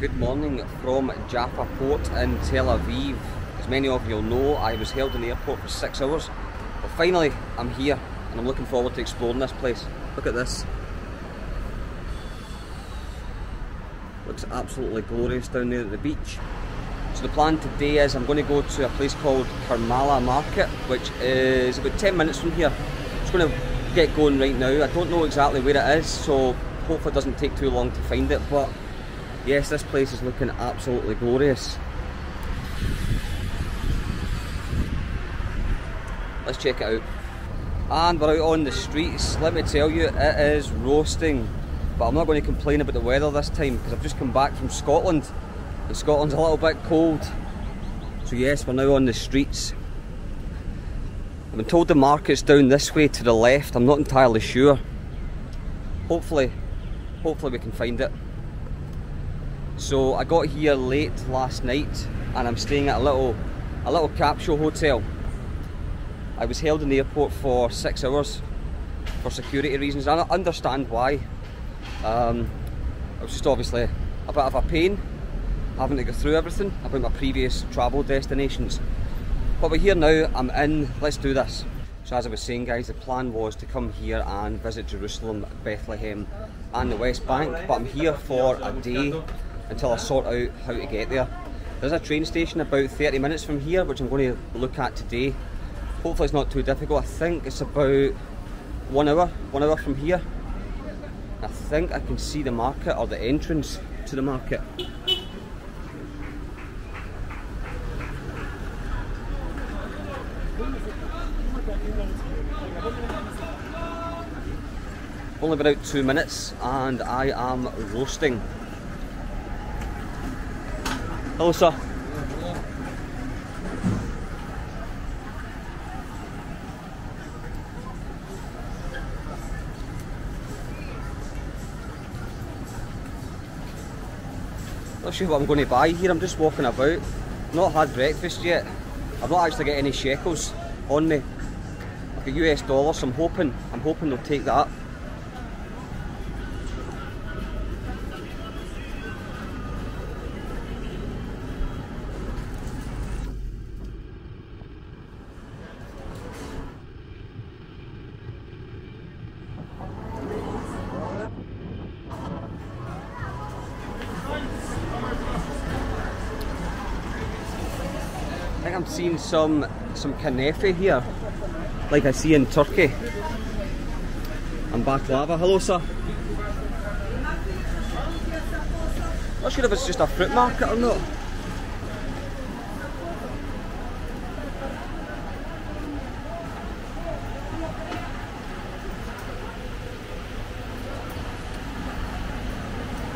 Good morning from Jaffa Port in Tel Aviv. As many of you will know, I was held in the airport for six hours. But finally, I'm here and I'm looking forward to exploring this place. Look at this. Looks absolutely glorious down there at the beach. So the plan today is I'm going to go to a place called Carmel Market, which is about 10 minutes from here. I'm just going to get going right now. I don't know exactly where it is, so hopefully it doesn't take too long to find it, but yes, this place is looking absolutely glorious. Let's check it out. And we're out on the streets. Let me tell you, it is roasting. But I'm not going to complain about the weather this time because I've just come back from Scotland. And Scotland's a little bit cold. So yes, we're now on the streets. I've been told the market's down this way to the left. I'm not entirely sure. Hopefully, hopefully we can find it. So I got here late last night and I'm staying at a little a little capsule hotel. I was held in the airport for six hours for security reasons. I understand why. Um, it was just obviously a bit of a pain having to go through everything about my previous travel destinations. But we're here now, I'm in, let's do this. So as I was saying guys, the plan was to come here and visit Jerusalem, Bethlehem and the West Bank, but I'm here for a day until I sort out how to get there. There's a train station about 30 minutes from here, which I'm going to look at today. Hopefully it's not too difficult. I think it's about one hour, one hour from here. I think I can see the market or the entrance to the market. Only been out two minutes and I am roasting. Not sure what I'm going to buy here, I'm just walking about. Not had breakfast yet. I've not actually got any shekels on me. I've got US dollars, so I'm hoping, I'm hoping they'll take that. I'm seeing some some kanefe here, like I see in Turkey. And baklava. Hello, sir. Not sure if it's just a fruit market or not.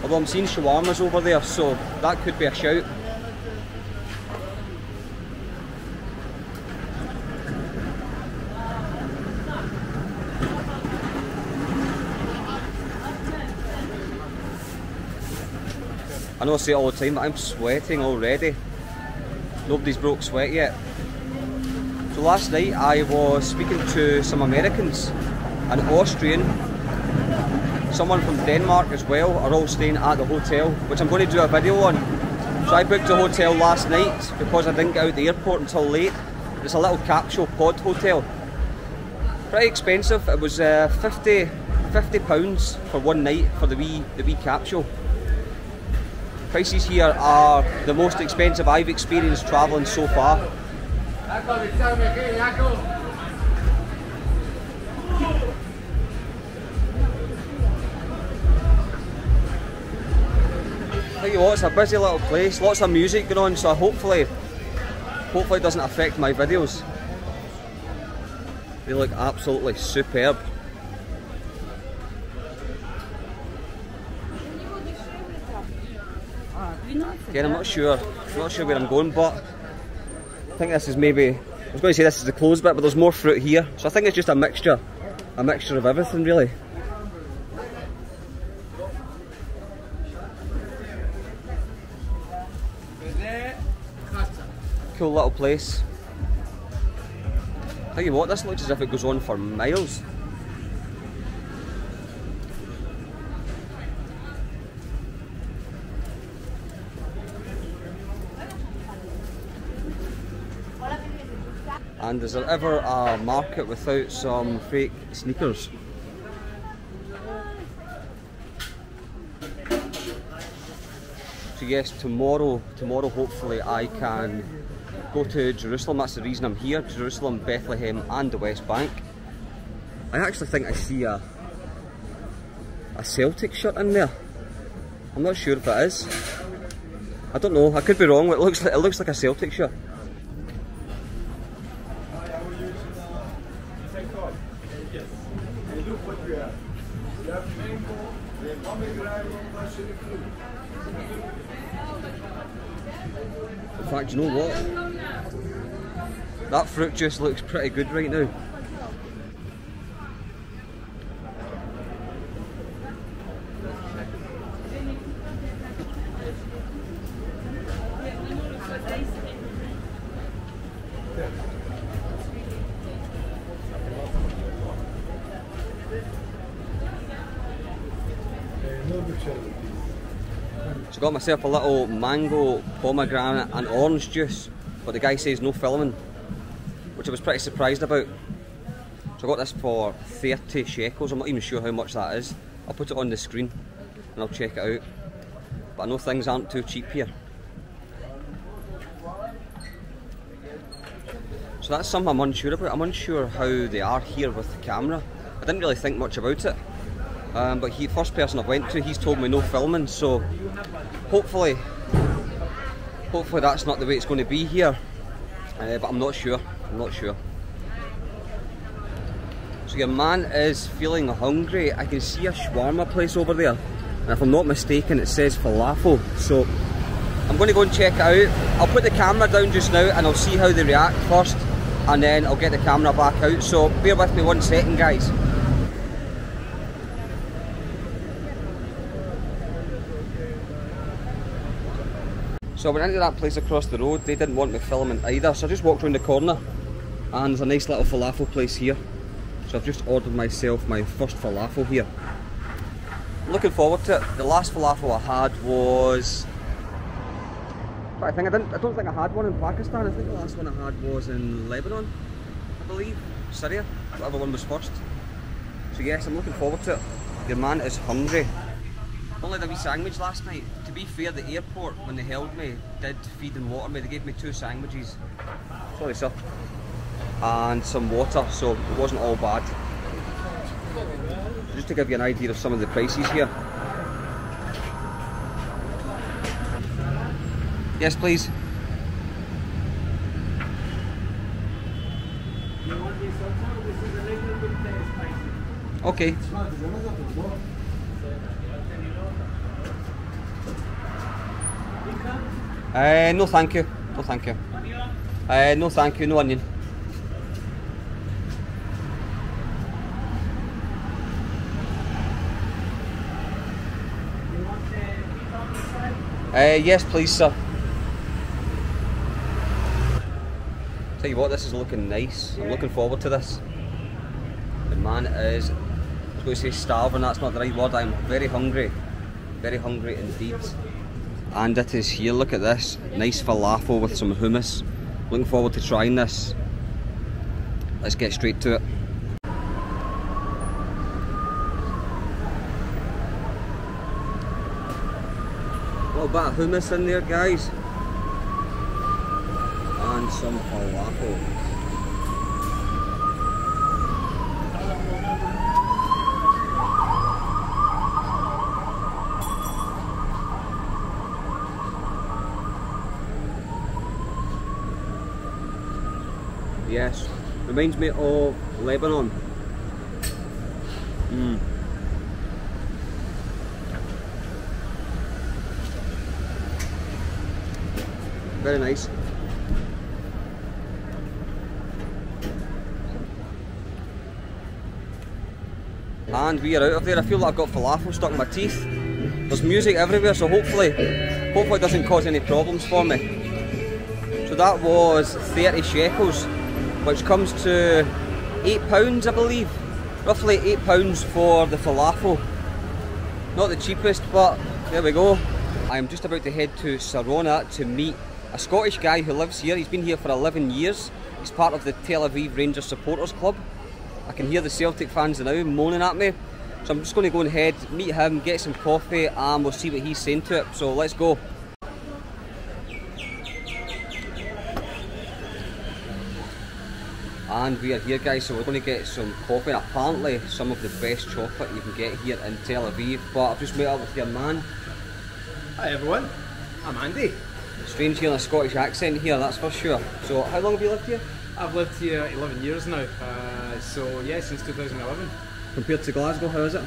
Although I'm seeing shawarmas over there, so that could be a shout. I know I say it all the time, but I'm sweating already. Nobody's broke sweat yet. So last night I was speaking to some Americans, an Austrian, someone from Denmark as well, are all staying at the hotel, which I'm going to do a video on. So I booked a hotel last night because I didn't get out the airport until late. It's a little capsule pod hotel. Pretty expensive, it was uh, 50, 50 pounds for one night for the wee, the wee capsule. Prices here are the most expensive I've experienced travelling so far. Tell you what, it's a busy little place, lots of music going on, so hopefully, hopefully it doesn't affect my videos. They look absolutely superb. Again, I'm not sure, not sure where I'm going, but I think this is maybe, I was going to say this is the closed bit, but there's more fruit here. So I think it's just a mixture, a mixture of everything really. Cool little place. Tell you what, this looks as if it goes on for miles. And is there ever a market without some fake sneakers? So yes, tomorrow, tomorrow hopefully I can go to Jerusalem. That's the reason I'm here. Jerusalem, Bethlehem and the West Bank. I actually think I see a, a Celtic shirt in there. I'm not sure if it is. I don't know, I could be wrong, it looks like, it looks like a Celtic shirt. Fruit juice looks pretty good right now. So got myself a little mango, pomegranate and orange juice, but the guy says no filling, which I was pretty surprised about. So I got this for 30 shekels, I'm not even sure how much that is. I'll put it on the screen and I'll check it out. But I know things aren't too cheap here. So that's something I'm unsure about. I'm unsure how they are here with the camera. I didn't really think much about it. Um, but he first person I've went to, he's told me no filming, so hopefully, hopefully that's not the way it's going to be here. Uh, but I'm not sure. I'm not sure. So your man is feeling hungry. I can see a shawarma place over there, and if I'm not mistaken, it says falafel. So I'm going to go and check it out. I'll put the camera down just now, and I'll see how they react first, and then I'll get the camera back out. So bear with me one second, guys. So I went into that place across the road, they didn't want me filming either, so I just walked around the corner and there's a nice little falafel place here. So I've just ordered myself my first falafel here. Looking forward to it. The last falafel I had was... I think I didn't I don't think I had one in Pakistan, I think the last one I had was in Lebanon, I believe. Syria, whatever one was first. So yes, I'm looking forward to it. Your man is hungry. Only the wee sandwich last night. To be fair, the airport, when they held me, did feed and water me. They gave me two sandwiches. Sorry, sir. And some water, so it wasn't all bad. Just to give you an idea of some of the prices here. Yes, please. Okay. Uh, no thank you. No thank you. Uh, no thank you, no onion. Uh, yes please sir. Tell you what, this is looking nice. I'm looking forward to this. The man is, I was going to say starving, that's not the right word. I'm very hungry. Very hungry indeed. And it is here, look at this. Nice falafel with some hummus. Looking forward to trying this. Let's get straight to it. Bit of hummus in there guys. And some falafel. Yes, reminds me of Lebanon. Mm. Very nice. And we are out of there. I feel like I've got falafel stuck in my teeth. There's music everywhere, so hopefully, hopefully it doesn't cause any problems for me. So that was 30 shekels, which comes to £8 I believe. Roughly £8 for the falafel. Not the cheapest, but there we go. I'm just about to head to Sarona to meet a Scottish guy who lives here. He's been here for 11 years. He's part of the Tel Aviv Rangers Supporters Club. I can hear the Celtic fans now moaning at me. So I'm just going to go ahead, meet him, get some coffee, and we'll see what he's saying to it. So let's go. And we are here guys, so we're going to get some coffee and apparently some of the best chocolate you can get here in Tel Aviv. But I've just met up with your man. Hi everyone, I'm Andy. Strange hearing a Scottish accent here, that's for sure. So how long have you lived here? I've lived here 11 years now, uh, so yeah, since 2011. Compared to Glasgow, how is it?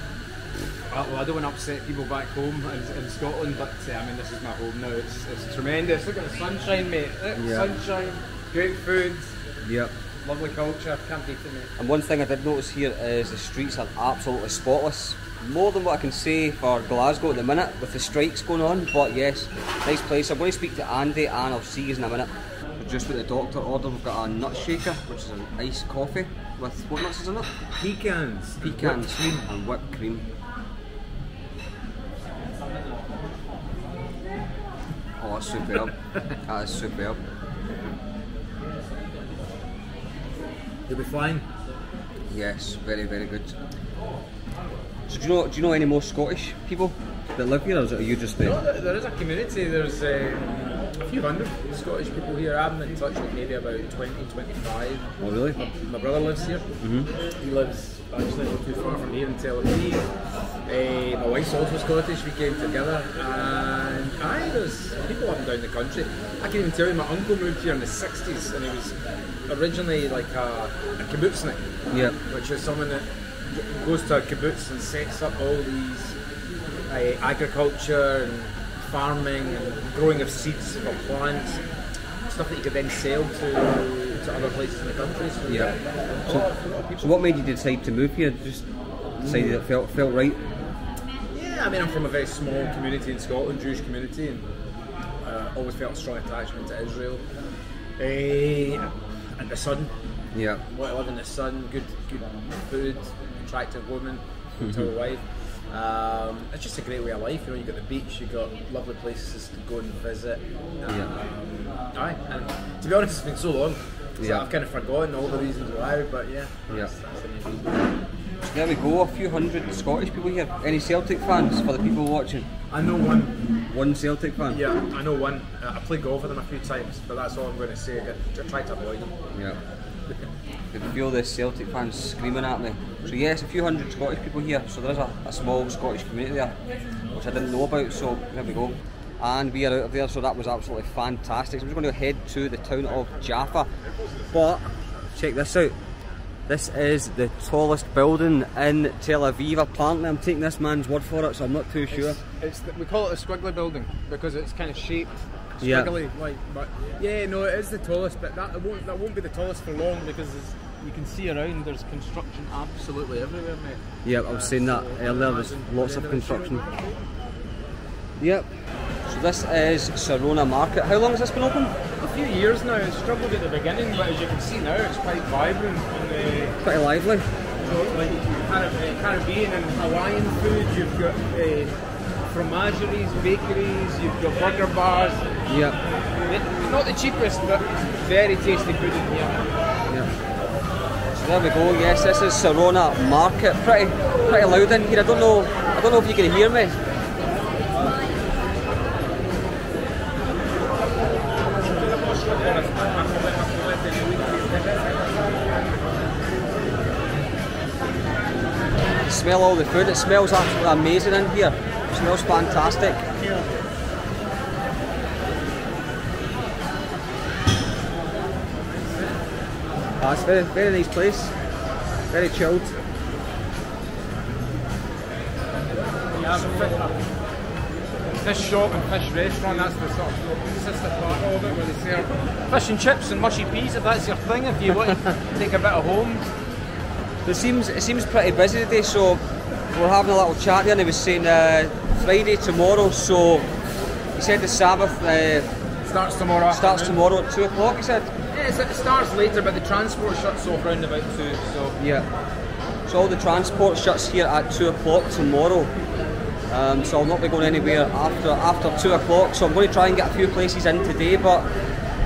Uh, well, I don't want to upset people back home in, in Scotland, but uh, I mean, this is my home now. It's, it's tremendous. Look at the sunshine, mate. Look, Yeah. Sunshine, great food, Yep. Lovely culture. Can't beat it, mate. And one thing I did notice here is the streets are absolutely spotless. More than what I can say for Glasgow at the minute with the strikes going on, but yes, nice place. I'm going to speak to Andy and I'll see you in a minute. Just what the doctor ordered, we've got a nut shaker, which is an iced coffee with what nuts is in it? Pecans. Pecans and whipped cream. Oh, that's superb. that is superb. You'll be fine. Yes, very, very good. So do you know do you know any more Scottish people that live here or are you just No, there, there is a community. There's um, a few hundred Scottish people here. I'm in touch with maybe about 20, 25. Oh really? My, my brother lives here. Mm-hmm. He lives actually not too far from here in Tel Aviv. Uh, my wife's also Scottish. We came together, and aye, there's people up and down the country. I can even tell you, my uncle moved here in the '60s, and he was originally like a, a kibbutznik, Yeah. which is someone that goes to a kibbutz and sets up all these uh, agriculture and farming and growing of seeds for plants, stuff that you could then sell to to other places in the country. So, Yeah. a lot of- a lot of people So what made you decide to move here? Just decided it felt felt right? Yeah, I mean, I'm from a very small community in Scotland, Jewish community, and uh, always felt a strong attachment to Israel. Uh, and the sun, Yeah. want to live in the sun, good, good food, attractive woman, to a wife. Um, it's just a great way of life. You know, you got the beach, you got lovely places to go and visit. Um, Aye, and to be honest, it's been so long. So Yeah. I've kind of forgotten all the reasons why, but yeah. Yeah. That's- that's the main reason. So there we go, a few hundred Scottish people here. Any Celtic fans for the people watching? I know one One Celtic fan? Yeah, I know one. Uh, I played golf with them a few times, but that's all I'm going to say. I, I try to avoid them. Yeah. Could feel the Celtic fans screaming at me. So yes, a few hundred Scottish people here. So there is a, a small Scottish community there, which I didn't know about. So there we go. And we are out of there. So that was absolutely fantastic. So I'm just going to head to the town of Jaffa. But check this out. This is the tallest building in Tel Aviv. Apparently, I'm taking this man's word for it, so I'm not too sure. It's the, we call it a squiggly building because it's kind of shaped Yeah. squiggly like. But yeah, no, it is the tallest, but that it won't that won't be the tallest for long because you can see around. There's construction absolutely everywhere, mate. Yep, I was uh, saying that earlier. There's lots of construction. Yep. So this is Sarona Market. How long has this been open? A few years now. It struggled at the beginning, but as you can see now, it's quite vibrant. And, uh, Pretty lively. so, like Carib- uh, Caribbean and Hawaiian food. You've got uh, fromageries, bakeries. You've got burger bars. Yep. It- Not the cheapest, but very tasty food in here. Yep. So there we go. Yes, this is Sarona Market. Pretty, pretty loud in here. I don't know. I don't know if you can hear me. Smell all the food. It smells absolutely amazing in here. It smells fantastic. Ah, it's a very, very nice place. Very chilled. Yeah, uh, fish shop and fish restaurant, that's the sort of sister part of it where they serve fish and chips and mushy peas if that's your thing, if you want to take a bit of home. It seems it seems pretty busy today, so we're having a little chat there, and he was saying uh, Friday tomorrow. So he said the Sabbath uh, Starts tomorrow starts afternoon. tomorrow at two o'clock. He said. Yeah, it starts later, but the transport shuts off round about two, so Yeah. So all the transport shuts here at two o'clock tomorrow. Um, so I'll not be going anywhere after after two o'clock. So I'm going to try and get a few places in today, but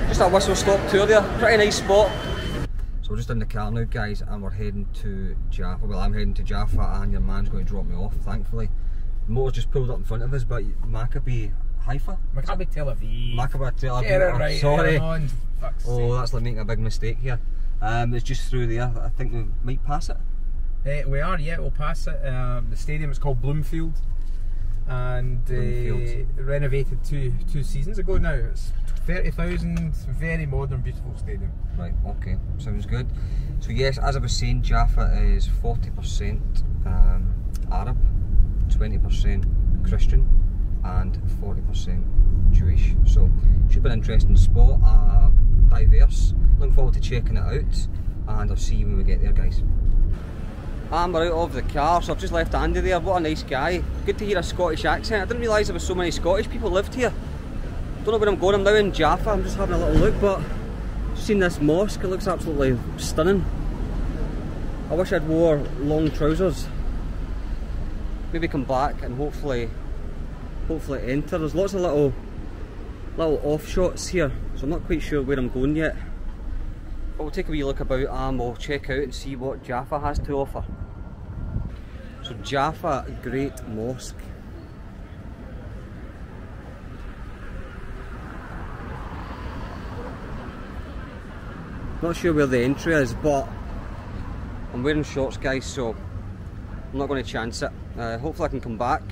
just a whistle stop tour there. Pretty nice spot. We're just in the car now guys and we're heading to Jaffa. Well I'm heading to Jaffa and your man's going to drop me off thankfully. Motor's just pulled up in front of us but Maccabi Haifa? Maccabi Tel Aviv. Maccabi Tel Aviv. Get it right, sorry. Oh that's like making a big mistake here. Um, it's just through there. I think we might pass it. Uh, we are, yeah, we'll pass it. Um, the stadium is called Bloomfield and uh, renovated two two seasons ago now. It's 30,000, very modern, beautiful stadium. Right, okay, sounds good. So yes, as I was saying, Jaffa is 40% um, Arab, 20% Christian and 40% Jewish. So should be an interesting spot, uh, diverse. Looking forward to checking it out and I'll see you when we get there guys. We're out of the car, so I've just left Andy there. What a nice guy. Good to hear a Scottish accent. I didn't realise there was so many Scottish people lived here. Don't know where I'm going. I'm now in Jaffa. I'm just having a little look, but seen this mosque. It looks absolutely stunning. I wish I'd wore long trousers. Maybe come back and hopefully, hopefully enter. There's lots of little, little off shots here, so I'm not quite sure where I'm going yet. But we'll take a wee look about and we'll check out and see what Jaffa has to offer. So Jaffa Great Mosque. Not sure where the entry is, but I'm wearing shorts, guys, so I'm not going to chance it. Uh, hopefully, I can come back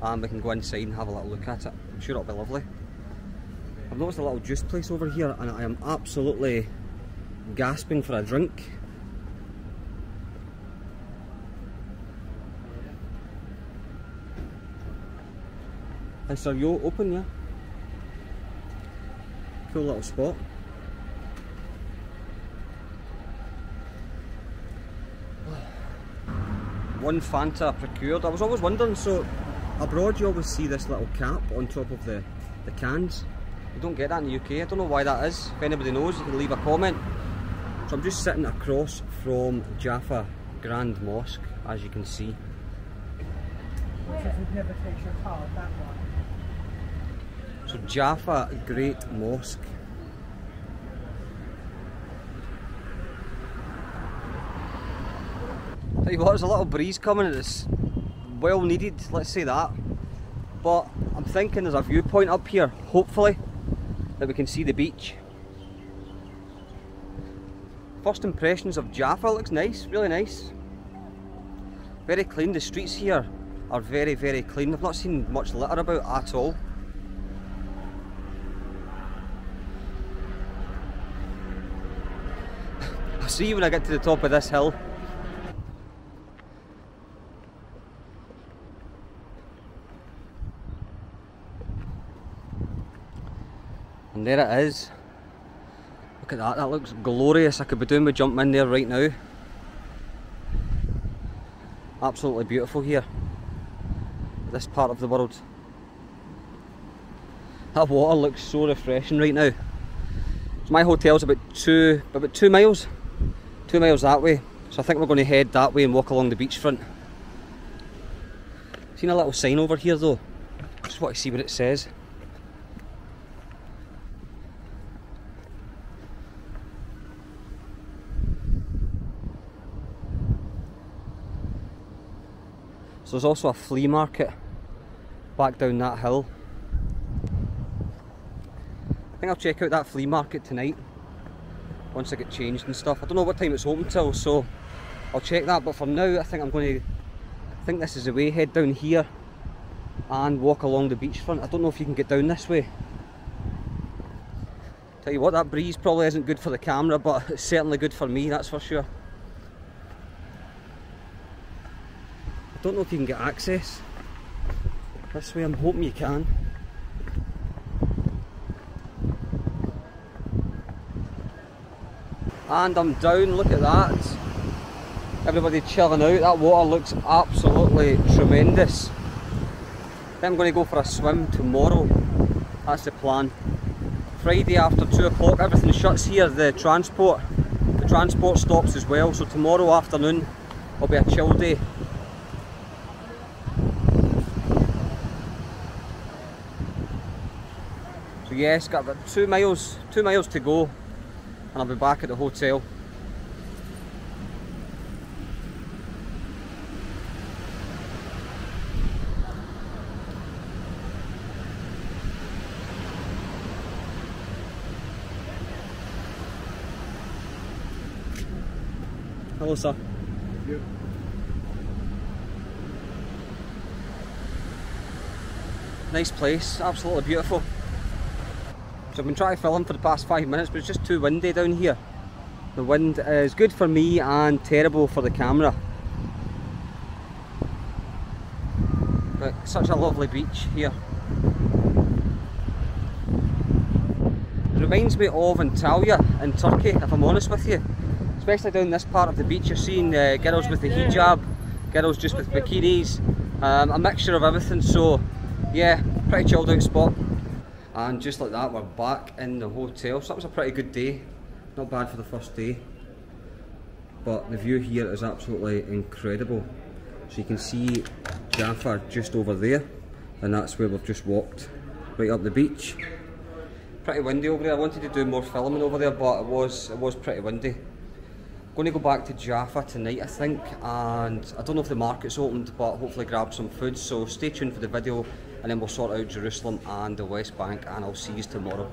and we can go inside and have a little look at it. I'm sure it'll be lovely. I've noticed a little juice place over here, and I am absolutely gasping for a drink. Is there yo open, yeah? Cool little spot. One Fanta procured. I was always wondering, so abroad you always see this little cap on top of the, the cans. You don't get that in the UK. I don't know why that is. If anybody knows, you can leave a comment. So I'm just sitting across from Jaffa Grand Mosque, as you can see. never takes your card, that one. So Jaffa Great Mosque. Tell you what, there's a little breeze coming it's well needed, let's say that. But I'm thinking there's a viewpoint up here, hopefully, that we can see the beach. First impressions of Jaffa looks nice, really nice. Very clean, the streets here are very, very clean. I've not seen much litter about at all. I'll see when I get to the top of this hill. And there it is. Look at that, that looks glorious. I could be doing with jumping in there right now. Absolutely beautiful here. This part of the world. That water looks so refreshing right now. So my hotel's about two about two miles. Two miles that way. So I think we're going to head that way and walk along the beachfront. Seen a little sign over here though. Just want to see what it says. So there's also a flea market back down that hill. I think I'll check out that flea market tonight once I get changed and stuff. I don't know what time it's open till, so I'll check that. But for now, I think I'm going to. I think this is the way. Head down here and walk along the beachfront. I don't know if you can get down this way. Tell you what, that breeze probably isn't good for the camera, but it's certainly good for me. That's for sure. I don't know if you can get access this way. I'm hoping you can. And I'm down, look at that. Everybody chilling out, that water looks absolutely tremendous. I'm going to go for a swim tomorrow. That's the plan. Friday after 2 o'clock, everything shuts here, the transport. The transport stops as well, so tomorrow afternoon will be a chill day. So yes, got about two miles, two miles to go and I'll be back at the hotel Hello, sir. Thank you. Nice place, absolutely beautiful. So I've been trying to film for the past five minutes, but it's just too windy down here. The wind is good for me and terrible for the camera. But such a lovely beach here. It reminds me of Antalya in Turkey, if I'm honest with you. Especially down this part of the beach, you're seeing uh, girls with the hijab, girls just with bikinis, um, a mixture of everything. So, yeah, pretty chilled out spot. And just like that, we're back in the hotel. So that was a pretty good day. Not bad for the first day. But the view here is absolutely incredible. So you can see Jaffa just over there, and that's where we've just walked right up the beach. Pretty windy over there. I wanted to do more filming over there, but it was it was pretty windy. Going to go back to Jaffa tonight, I think, and I don't know if the market's opened, but hopefully grab some food. So stay tuned for the video, and then we'll sort out Jerusalem and the West Bank, and I'll see you tomorrow.